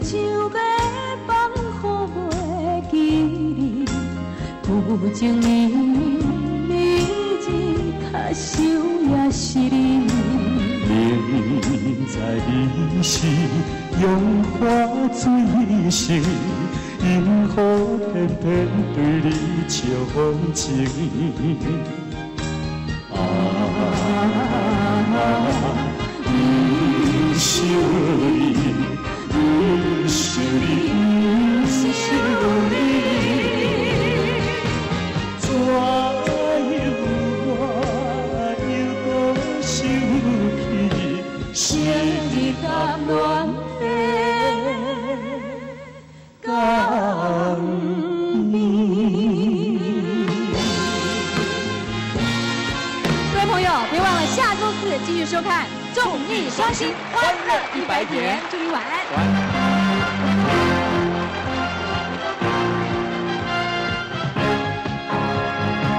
要放，乎袂记你，旧情绵绵日较少也是你。明知你是用花水性，因何偏偏对你笑情？朋友，别忘了下周四继续收看《众艺双星》，欢乐一百点。祝你晚安。晚安